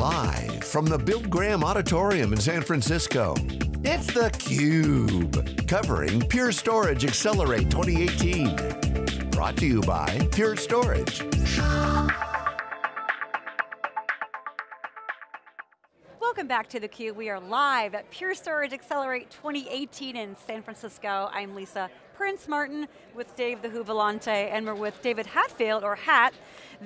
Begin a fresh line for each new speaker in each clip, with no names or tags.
Live from the Bill Graham Auditorium in San Francisco, it's theCUBE, covering Pure Storage Accelerate 2018. Brought to you by Pure Storage.
Welcome back to theCUBE. We are live at Pure Storage Accelerate 2018 in San Francisco. I'm Lisa Prince Martin with Dave the Who Vellante, and we're with David Hatfield, or Hat,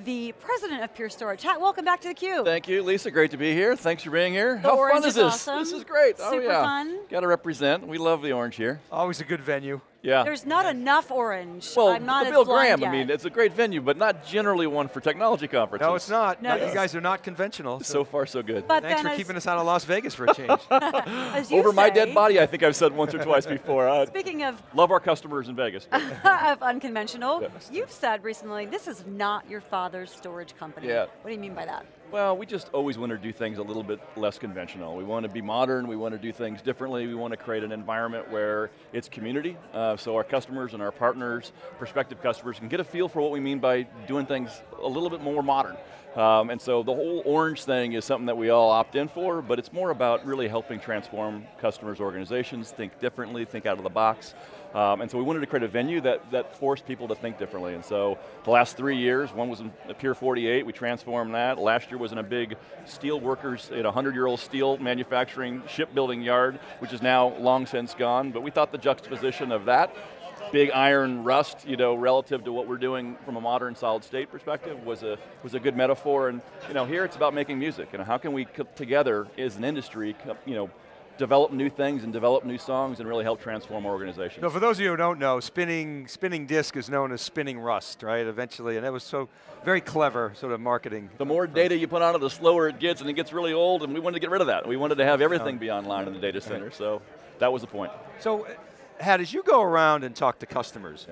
the president of Pure Storage. Hat, welcome back to theCUBE.
Thank you, Lisa, great to be here. Thanks for being here.
The
How
orange
fun is,
is
this?
awesome.
This is great. oh
Super
yeah.
fun.
Got to represent. We love the orange here.
Always a good venue.
Yeah.
There's not enough orange.
well,
I'm not
the Bill
blind
Graham,
yet.
I mean, it's a great venue, but not generally one for technology conferences.
No, it's not.
No,
No, you guys are not conventional.
So far, so good.
But
Thanks for
as,
keeping us out of Las Vegas for a change.
as you
Over my dead body, I think I've said once or twice before. Uh,
Speaking of,
love our customers in Vegas.
of unconventional,
Yes.
you've said recently, this is not your father's storage company.
Yeah.
What do you mean by that?
Well, we just always want to do things a little bit less conventional. We want to be modern, we want to do things differently, we want to create an environment where it's community, uh, so our customers and our partners, prospective customers can get a feel for what we mean by doing things a little bit more modern. Um, and so the whole orange thing is something that we all opt in for, but it's more about really helping transform customers' organizations, think differently, think out of the box. Um, and so we wanted to create a venue that, that forced people to think differently. And so the last three years, one was in Pier 48, we transformed that. Last year was in a big steel workers, in a 100-year-old steel manufacturing shipbuilding yard, which is now long since gone. But we thought the juxtaposition of that big iron rust, you know, relative to what we're doing from a modern solid state perspective was a, was a good metaphor. And you know, here it's about making music. And how can we together as an industry, you know, develop new things and develop new songs and really help transform our organizations.
so for those of you who don't know, spinning spinning disc is known as spinning rust, right? Eventually, and that was so very clever sort of marketing.
The more data you put on it, the slower it gets, and it gets really old, and we wanted to get rid of that. We wanted to have everything be online in the data center, so that was the point.
So, Hat, as you go around and talk to customers,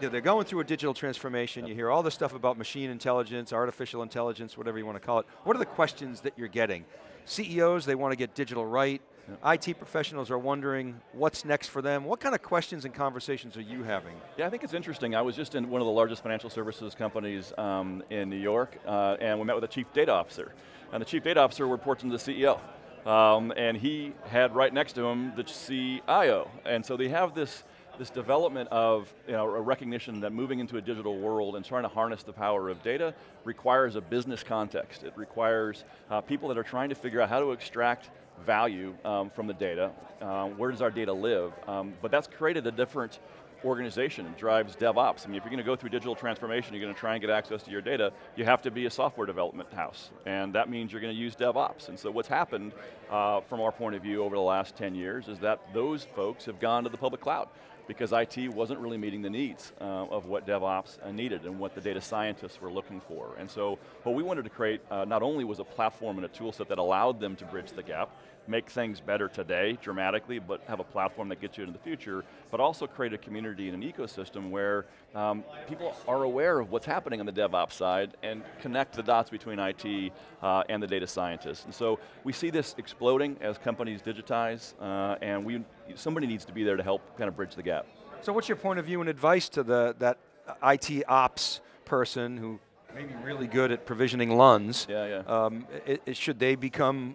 Yeah.
they're going through a digital transformation. You hear all this stuff about machine intelligence, artificial intelligence, whatever you want to call it. What are the questions that you're getting? CEOs, they want to get digital right. IT professionals are wondering what's next for them. What kind of questions and conversations are you having?
Yeah, I think it's interesting. I was just in one of the largest financial services companies um, in New York, uh, and we met with a chief data officer. And the chief data officer reports to the CEO. Um, and he had right next to him the CIO. And so they have this, this development of you know, a recognition that moving into a digital world and trying to harness the power of data requires a business context. It requires uh, people that are trying to figure out how to extract value um, from the data. Um, where does our data live? Um, but that's created a different organization. It drives DevOps. I mean, if you're going to go through digital transformation, you're going to try and get access to your data, you have to be a software development house. And that means you're going to use DevOps. And so what's happened uh, from our point of view over the last 10 years is that those folks have gone to the public cloud because IT wasn't really meeting the needs uh, of what DevOps uh, needed and what the data scientists were looking for. And so what we wanted to create uh, not only was a platform and a tool set that allowed them to bridge the gap, make things better today dramatically, but have a platform that gets you into the future, but also create a community and an ecosystem where um, people are aware of what's happening on the DevOps side and connect the dots between IT uh, and the data scientists. And so we see this exploding as companies digitize, uh, and we, somebody needs to be there to help kind of bridge the gap.
So what's your point of view and advice to the that IT ops person who may be really good at provisioning LUNs?
Yeah, yeah.
Um, i- i- should they become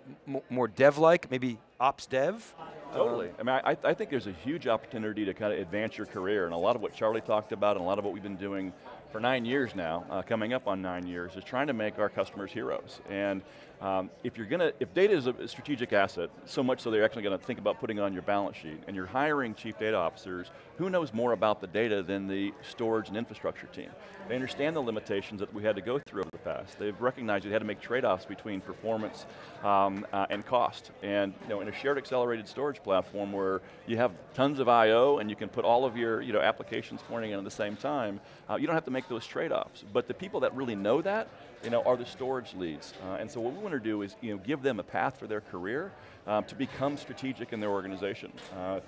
more dev-like, maybe ops dev?
Totally. I mean, I, I think there's a huge opportunity to kind of advance your career, and a lot of what Charlie talked about, and a lot of what we've been doing for nine years now, uh, coming up on nine years, is trying to make our customers heroes. And um, if you're going to, if data is a strategic asset, so much so they're actually going to think about putting on your balance sheet, and you're hiring chief data officers, who knows more about the data than the storage and infrastructure team? They understand the limitations that we had to go through over the past. They've recognized they had to make trade-offs between performance um, uh, and cost. And you know, in a shared accelerated storage platform where you have tons of I.O. and you can put all of your you know, applications pointing in at the same time, uh, you don't have to make those trade-offs. But the people that really know that you know, are the storage leads. Uh, and so what we want to do is you know, give them a path for their career um, to become strategic in their organization. Uh,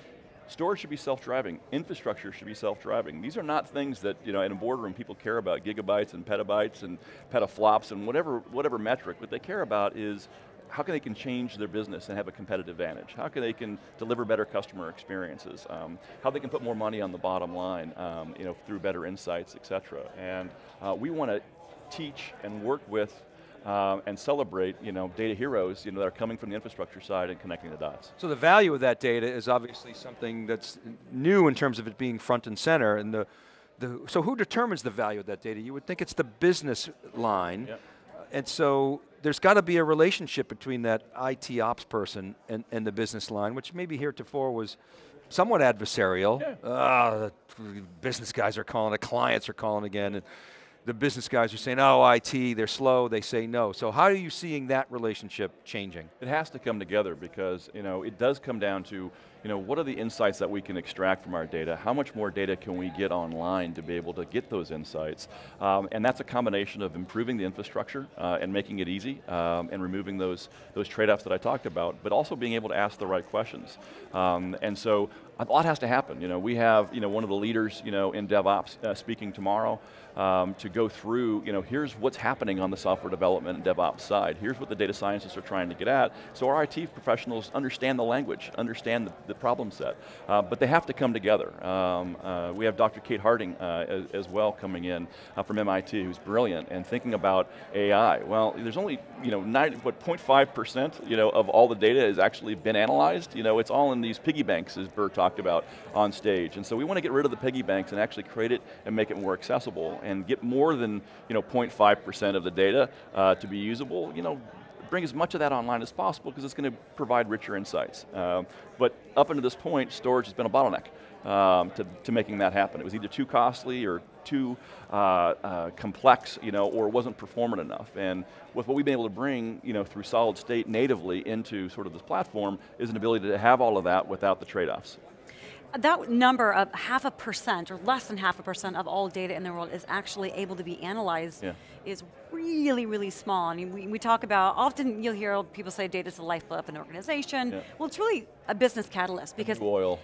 Storage should be self-driving. Infrastructure should be self-driving. These are not things that, you know, in a boardroom people care about gigabytes and petabytes and petaflops and whatever, whatever metric. What they care about is how can they can change their business and have a competitive advantage? How can they can deliver better customer experiences? Um, how they can put more money on the bottom line, um, you know, through better insights, et cetera. And uh, we want to teach and work with um, and celebrate you know, data heroes you know, that are coming from the infrastructure side and connecting the dots.
So the value of that data is obviously something that's new in terms of it being front and center. And the, the, so who determines the value of that data? You would think it's the business line.
Yep.
And so there's got to be a relationship between that IT ops person and, and the business line, which maybe heretofore was somewhat adversarial.
Yeah.
Uh, the business guys are calling, the clients are calling again. And the business guys are saying, oh, IT, they're slow, they say no. So how are you seeing that relationship changing?
It has to come together because you know, it does come down to you know, what are the insights that we can extract from our data? How much more data can we get online to be able to get those insights? Um, and that's a combination of improving the infrastructure uh, and making it easy um, and removing those, those trade-offs that I talked about, but also being able to ask the right questions. Um, and so a lot has to happen. You know, we have you know, one of the leaders you know, in DevOps uh, speaking tomorrow um, to go through, you know, here's what's happening on the software development and DevOps side. Here's what the data scientists are trying to get at. So our IT professionals understand the language, understand the, the problem set, uh, but they have to come together. Um, uh, we have Dr. Kate Darling uh, as, as, well coming in uh, from MIT, who's brilliant, and thinking about AI. Well, there's only, you know, 90, what, 0.5% you know, of all the data has actually been analyzed. You know, it's all in these piggy banks, as Bert talked about on stage. And so we want to get rid of the piggy banks and actually create it and make it more accessible and get more than, you know, 0.5% of the data uh, to be usable. You know, bring as much of that online as possible because it's going to provide richer insights. Uh, but up until this point, storage has been a bottleneck um, to, to making that happen. It was either too costly or too uh, uh, complex, you know, or wasn't performant enough. And with what we've been able to bring, you know, through solid state natively into sort of this platform is an ability to have all of that without the trade-offs
that number of half a percent or less than half a percent of all data in the world is actually able to be analyzed yeah. is really, really small. I mean, we, we talk about, often you'll hear people say data is the lifeblood of an organization. Yeah. Well, it's really a business catalyst because-
Oil.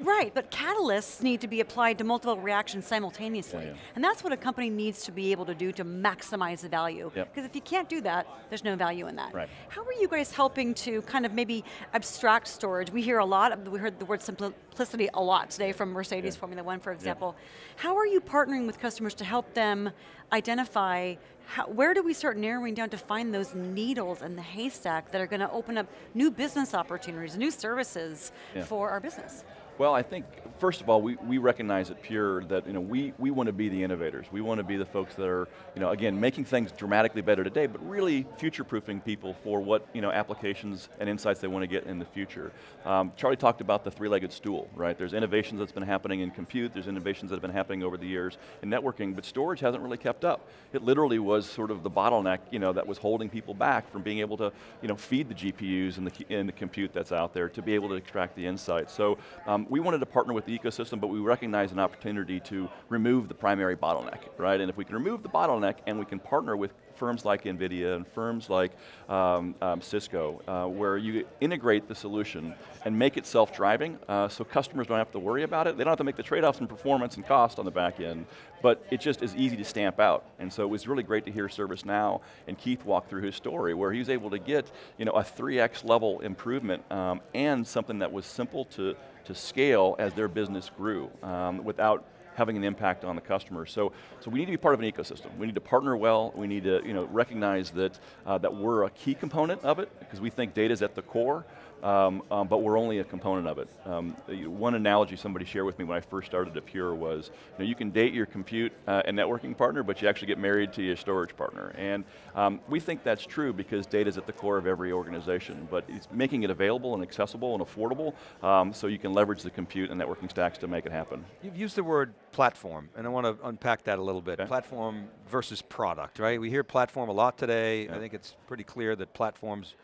Right, but catalysts need to be applied to multiple reactions simultaneously. Yeah, yeah. And that's what a company needs to be able to do to maximize the value. Because yep. if you can't do that, there's no value in that.
Right.
How are you guys helping to kind of maybe abstract storage? We hear a lot, we heard the word simplicity a lot today from Mercedes yeah. Formula One, for example. How are you partnering with customers to help them identify how, where do we start narrowing down to find those needles in the haystack that are going to open up new business opportunities, new services for our business?
Well, I think, first of all, we, we recognize at Pure that you know, we, we want to be the innovators. We want to be the folks that are, you know, again, making things dramatically better today, but really future-proofing people for what you know, applications and insights they want to get in the future. Um, Charlie talked about the three-legged stool, right? There's innovations that's been happening in compute, there's innovations that have been happening over the years in networking, but storage hasn't really kept up. It literally was sort of the bottleneck you know, that was holding people back from being able to you know, feed the GPUs and the, and the compute that's out there to be able to extract the insights. So um, we wanted to partner with the ecosystem, but we recognize an opportunity to remove the primary bottleneck, right? And if we can remove the bottleneck and we can partner with firms like NVIDIA and firms like um, um, Cisco, uh, where you integrate the solution and make it self-driving, uh, so customers don't have to worry about it. They don't have to make the trade-offs in performance and cost on the back end, but it just is easy to stamp out. And so it was really great to hear ServiceNow and Keith walk through his story, where he was able to get you know, a 3x level improvement um, and something that was simple to, to scale as their business grew um, without having an impact on the customer. So, so we need to be part of an ecosystem. We need to partner well. We need to you know, recognize that, uh, that we're a key component of it because we think data is at the core um, um, but we're only a component of it. Um, one analogy somebody shared with me when I first started at Pure was, you, know, you can date your compute uh, and networking partner, but you actually get married to your storage partner. And um, we think that's true because data is at the core of every organization, but it's making it available and accessible and affordable um, so you can leverage the compute and networking stacks to make it happen.
You've used the word platform, and I want to unpack that a little bit. Okay. Platform versus product, right? We hear platform a lot today. Yeah. I think it's pretty clear that platforms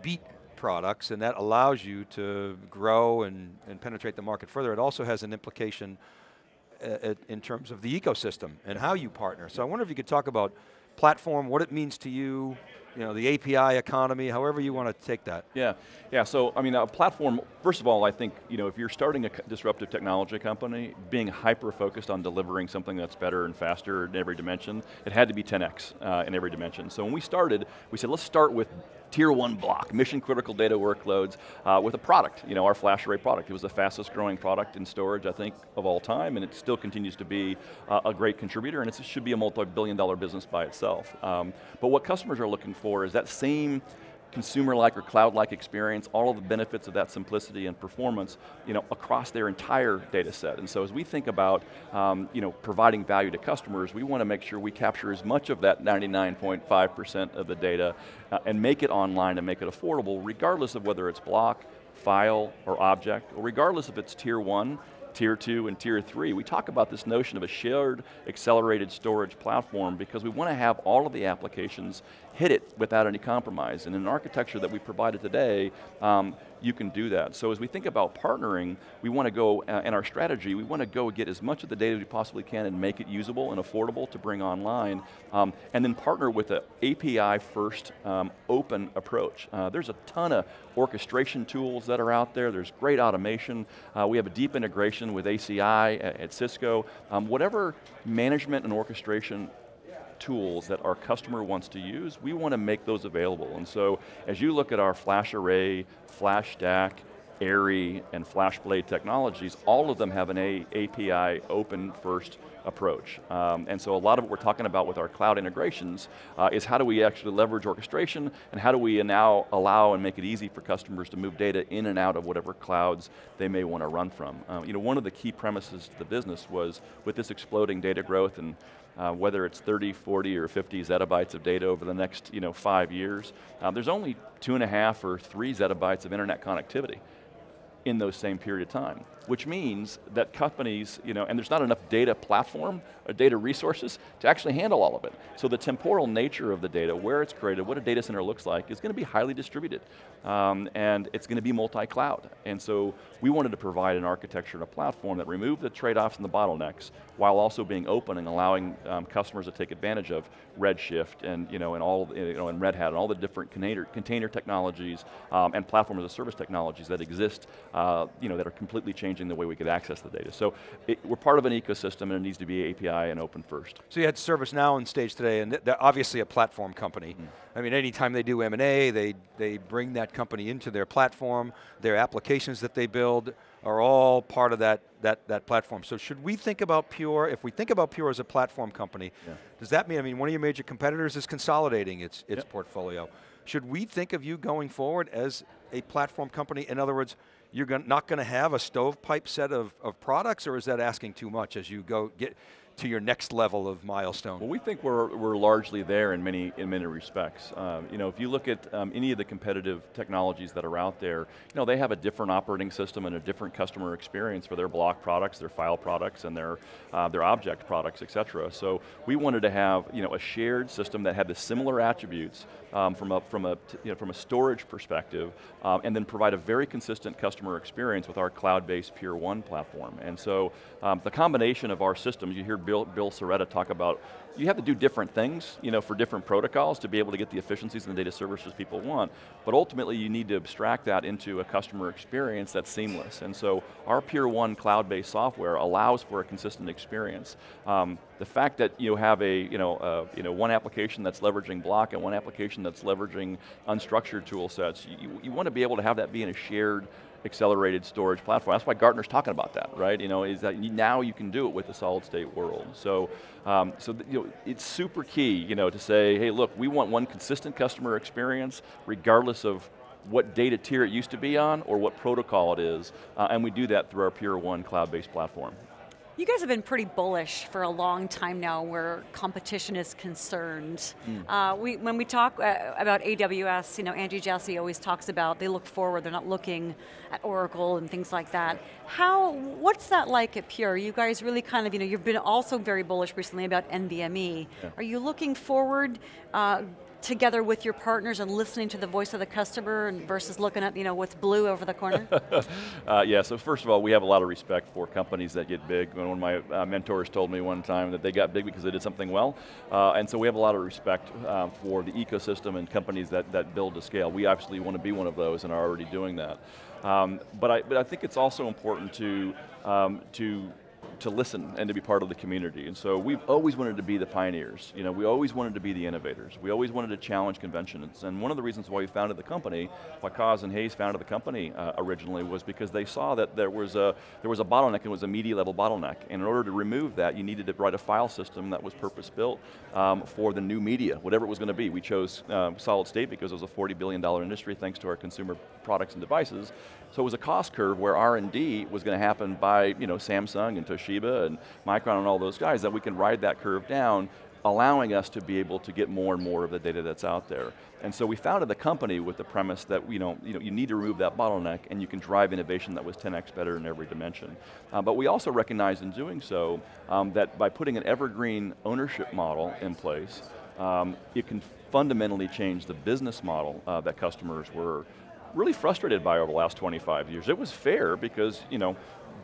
beat products, and that allows you to grow and, and penetrate the market further. It also has an implication uh, in terms of the ecosystem and how you partner. So I wonder if you could talk about platform, what it means to you, you know, the API economy, however you want to take that.
Yeah, yeah. So I mean, a platform. First of all, I think you know if you're starting a disruptive technology company, being hyper focused on delivering something that's better and faster in every dimension, it had to be 10x uh, in every dimension. So when we started, we said let's start with tier one block, mission critical data workloads uh, with a product, you know, our FlashArray product. It was the fastest growing product in storage, I think, of all time, and it still continues to be uh, a great contributor, and it should be a multi-billion dollar business by itself. Um, but what customers are looking for is that same consumer-like or cloud-like experience, all of the benefits of that simplicity and performance you know, across their entire data set. And so as we think about um, you know, providing value to customers, we want to make sure we capture as much of that 99.5% of the data uh, and make it online and make it affordable, regardless of whether it's block, file, or object, or regardless if it's tier one tier two and tier three. We talk about this notion of a shared accelerated storage platform because we want to have all of the applications hit it without any compromise. And in an architecture that we provided today, um, you can do that. So as we think about partnering, we want to go, uh, in our strategy, we want to go get as much of the data as we possibly can and make it usable and affordable to bring online, um, and then partner with an API first um, open approach. Uh, there's a ton of orchestration tools that are out there, there's great automation, uh, we have a deep integration with ACI at, at Cisco. Um, whatever management and orchestration tools that our customer wants to use, we want to make those available. And so as you look at our FlashArray, FlashStack, AIRI, and FlashBlade technologies, all of them have an a API open first approach. Um, and so a lot of what we're talking about with our cloud integrations uh, is how do we actually leverage orchestration and how do we now allow and make it easy for customers to move data in and out of whatever clouds they may want to run from. Um, you know, one of the key premises to the business was with this exploding data growth and uh, whether it's 30, 40, or 50 zettabytes of data over the next you know, five years, uh, there's only two and a half or three zettabytes of internet connectivity in those same period of time which means that companies, you know, and there's not enough data platform or data resources to actually handle all of it. So the temporal nature of the data, where it's created, what a data center looks like, is going to be highly distributed. Um, and it's going to be multi-cloud. And so we wanted to provide an architecture and a platform that removed the trade-offs and the bottlenecks, while also being open and allowing um, customers to take advantage of Redshift and, you know, and all, you know, and Red Hat and all the different container, container technologies um, and platform as a service technologies that exist, uh, you know, that are completely changing the way we could access the data. So it, we're part of an ecosystem and it needs to be API and open first.
So you had ServiceNow on stage today and they're obviously a platform company. Mm. I mean, anytime they do M&A, they, they bring that company into their platform, their applications that they build are all part of that, that, that platform. So should we think about Pure, if we think about Pure as a platform company, yeah. does that mean, I mean, one of your major competitors is consolidating its, its yep. portfolio. Should we think of you going forward as a platform company? In other words, you're not going to have a stovepipe set of, of products, or is that asking too much as you go get to your next level of milestone?
Well, we think we're, we're largely there in many, in many respects. Um, you know, if you look at um, any of the competitive technologies that are out there, you know, they have a different operating system and a different customer experience for their block products, their file products, and their, uh, their object products, et cetera. So we wanted to have, you know, a shared system that had the similar attributes um, from, a, from, a, you know, from a storage perspective, um, and then provide a very consistent customer experience with our cloud-based Pure One platform. And so um, the combination of our systems, you hear Bill, Bill Cerreta talk about, you have to do different things you know, for different protocols to be able to get the efficiencies and the data services people want, but ultimately you need to abstract that into a customer experience that's seamless. And so our Pure One cloud-based software allows for a consistent experience. Um, the fact that you have a, you know, uh, you know, one application that's leveraging block and one application that's leveraging unstructured tool sets, you, you want to be able to have that be in a shared accelerated storage platform. That's why Gartner's talking about that, right? You know, is that now you can do it with the solid state world. So, um, so you know, it's super key, you know, to say, hey, look, we want one consistent customer experience, regardless of what data tier it used to be on or what protocol it is, uh, and we do that through our Pure One cloud-based platform.
You guys have been pretty bullish for a long time now where competition is concerned. Mm. Uh, we, when we talk uh, about AWS, you know, Andy Jassy always talks about they look forward, they're not looking at Oracle and things like that. How, what's that like at Pure? You guys really kind of, you know, you've been also very bullish recently about NVMe. Yeah. Are you looking forward, uh, together with your partners and listening to the voice of the customer and versus looking at you know what's blue over the corner?
uh, yeah, so first of all, we have a lot of respect for companies that get big. One of my uh, mentors told me one time that they got big because they did something well, uh, and so we have a lot of respect uh, for the ecosystem and companies that, that build to scale. We obviously want to be one of those and are already doing that. Um, but, I, but I think it's also important to, um, to to listen and to be part of the community. And so we've always wanted to be the pioneers. You know, we always wanted to be the innovators. We always wanted to challenge conventions. And one of the reasons why we founded the company, why Coz and Hayes founded the company uh, originally was because they saw that there was a there was a bottleneck and it was a media level bottleneck. And in order to remove that, you needed to write a file system that was purpose built um, for the new media, whatever it was going to be. We chose um, solid state because it was a $40 billion industry thanks to our consumer products and devices. So it was a cost curve where R&D was going to happen by you know, Samsung and Toshiba and Micron and all those guys, that we can ride that curve down allowing us to be able to get more and more of the data that's out there. And so we founded the company with the premise that you know, you, know, you need to remove that bottleneck and you can drive innovation that was 10x better in every dimension. Uh, but we also recognize in doing so um, that by putting an evergreen ownership model in place, um, it can fundamentally change the business model uh, that customers were really frustrated by over the last 25 years. It was fair because, you know,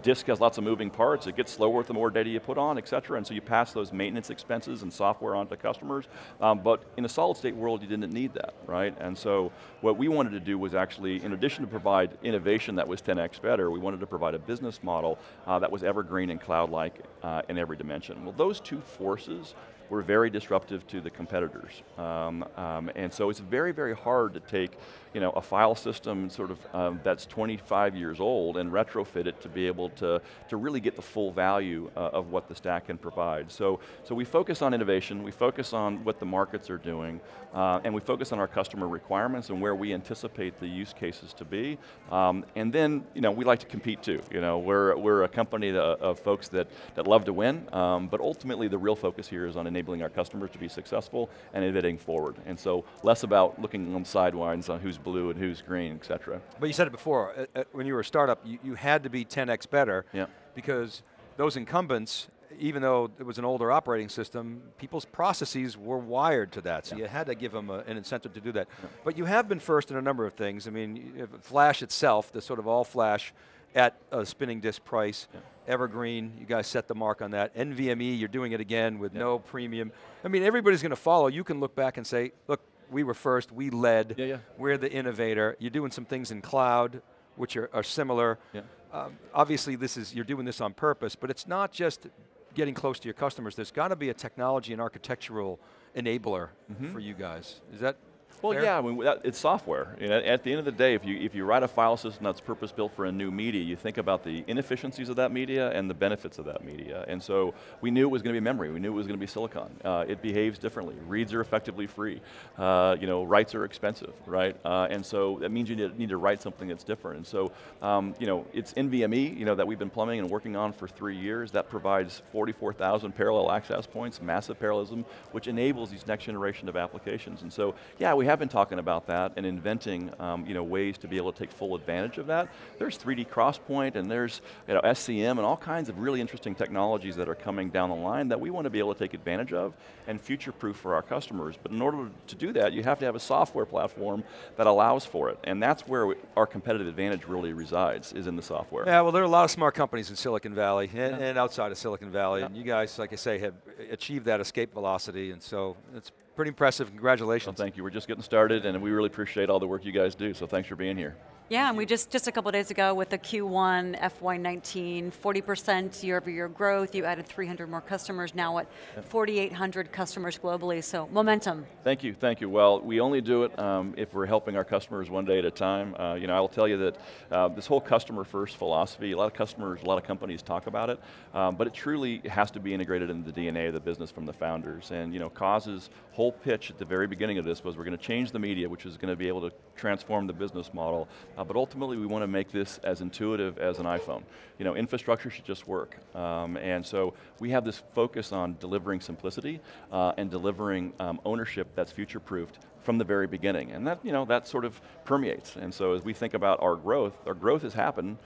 disk has lots of moving parts, it gets slower the more data you put on, et cetera, and so you pass those maintenance expenses and software onto customers. Um, but in a solid state world, you didn't need that, right? And so what we wanted to do was actually, in addition to provide innovation that was 10x better, we wanted to provide a business model uh, that was evergreen and cloud-like uh, in every dimension. Well, those two forces were very disruptive to the competitors. Um, um, and so it's very, very hard to take you know, a file system sort of um, that's 25 years old and retrofit it to be able to, to really get the full value uh, of what the stack can provide. So, so we focus on innovation, we focus on what the markets are doing, uh, and we focus on our customer requirements and where we anticipate the use cases to be. Um, and then, you know, we like to compete too. You know, we're, we're a company that, of folks that, that love to win, um, but ultimately the real focus here is on enabling our customers to be successful and innovating forward. And so less about looking on sidelines on who's blue and who's green, et cetera.
But you said it before, uh, uh, when you were a startup, you, you had to be 10x better
yeah.
because those incumbents, even though it was an older operating system, people's processes were wired to that, so yeah. you had to give them a, an incentive to do that. Yeah. But you have been first in a number of things. I mean, Flash itself, the sort of all Flash at a spinning disk price. Evergreen, you guys set the mark on that. NVMe, you're doing it again with no premium. I mean, everybody's going to follow. You can look back and say, look, we were first, we led,
yeah, yeah.
we're the innovator. You're doing some things in cloud, which are, are similar.
Yeah.
Um, obviously, this is you're doing this on purpose, but it's not just getting close to your customers. There's got to be a technology and architectural enabler mm -hmm. for you guys. Is that
well, Fair? yeah, I mean, it's software. You know, at the end of the day, if you, if you write a file system that's purpose-built for a new media, you think about the inefficiencies of that media and the benefits of that media. And so we knew it was going to be memory. We knew it was going to be silicon. Uh, it behaves differently. Reads are effectively free. Uh, you know, writes are expensive, right? Uh, and so that means you need, need, to write something that's different. And so, um, you know, it's NVMe, you know, that we've been plumbing and working on for three years. That provides 44,000 parallel access points, massive parallelism, which enables these next generation of applications. And so, yeah, we have been talking about that and inventing um, you know, ways to be able to take full advantage of that. There's 3D XPoint and there's you know, SCM and all kinds of really interesting technologies that are coming down the line that we want to be able to take advantage of and future-proof for our customers. But in order to do that, you have to have a software platform that allows for it. And that's where we, our competitive advantage really resides, is in the software.
Yeah, well there are a lot of smart companies in Silicon Valley and, yeah. and outside of Silicon Valley. Yeah. And you guys, like I say, have achieved that escape velocity. And so it's pretty impressive. Congratulations.
Well, thank you. We're just getting started, and we really appreciate all the work you guys do, so thanks for being here.
Yeah, and we just, just a couple days ago with the Q1 FY19, 40% year over year growth, you added 300 more customers, now at 4,800 customers globally, so momentum.
Thank you, thank you. Well, we only do it um, if we're helping our customers one day at a time. Uh, you know, I will tell you that uh, this whole customer first philosophy, a lot of customers, a lot of companies talk about it, um, but it truly has to be integrated into the DNA of the business from the founders. And you know, Coz's whole pitch at the very beginning of this was we're going to change the media, which is going to be able to transform the business model uh, but ultimately we want to make this as intuitive as an iPhone. You know, infrastructure should just work. Um, and so we have this focus on delivering simplicity uh, and delivering um, ownership that's future-proofed from the very beginning. And that, you know, that sort of permeates. And so as we think about our growth, our growth has happened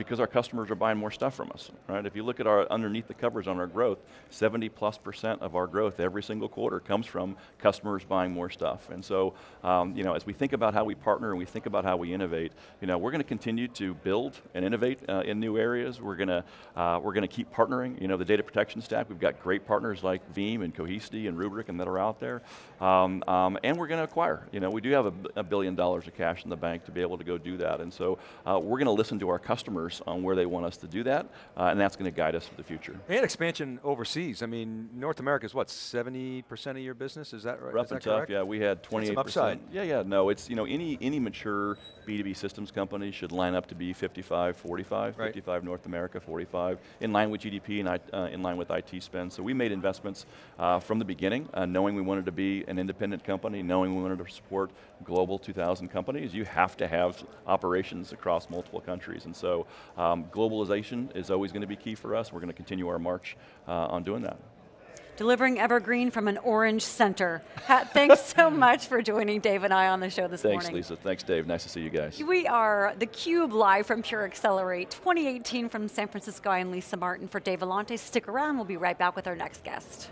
because our customers are buying more stuff from us, right? If you look at our underneath the covers on our growth, 70 plus percent of our growth every single quarter comes from customers buying more stuff. And so, um, you know, as we think about how we partner and we think about how we innovate, you know, we're going to continue to build and innovate uh, in new areas. We're going to uh, we're going to keep partnering. You know, the data protection stack. We've got great partners like Veeam and Cohesity and Rubrik and that are out there. Um, um, and we're going to acquire. You know, we do have a, a, billion dollars of cash in the bank to be able to go do that. And so, uh, we're going to listen to our customers customers on where they want us to do that, uh, and that's going to guide us for the future.
And expansion overseas. I mean, North America is what, 70% of your business? Is that right?
Rough
is
and tough,
correct?
yeah. We had 28%.
upside.
Yeah, yeah, no, it's, you know, any, any mature B2B systems company should line up to be 55, 45,
Right.
55 North America, 45, in line with GDP and I- uh, in line with IT spend. So we made investments uh, from the beginning, uh, knowing we wanted to be an independent company, knowing we wanted to support global 2,000 companies. You have to have operations across multiple countries. And so um, globalization is always going to be key for us. We're going to continue our march uh, on doing that.
Delivering evergreen from an orange center. Thanks so much for joining Dave and I on the show this
Thanks,
morning.
Lisa. Thanks, Dave. Nice to see you guys.
We are the Cube live from Pure Accelerate 2018 from San Francisco. I'm Lisa Martin for Dave Vellante. Stick around, we'll be right back with our next guest.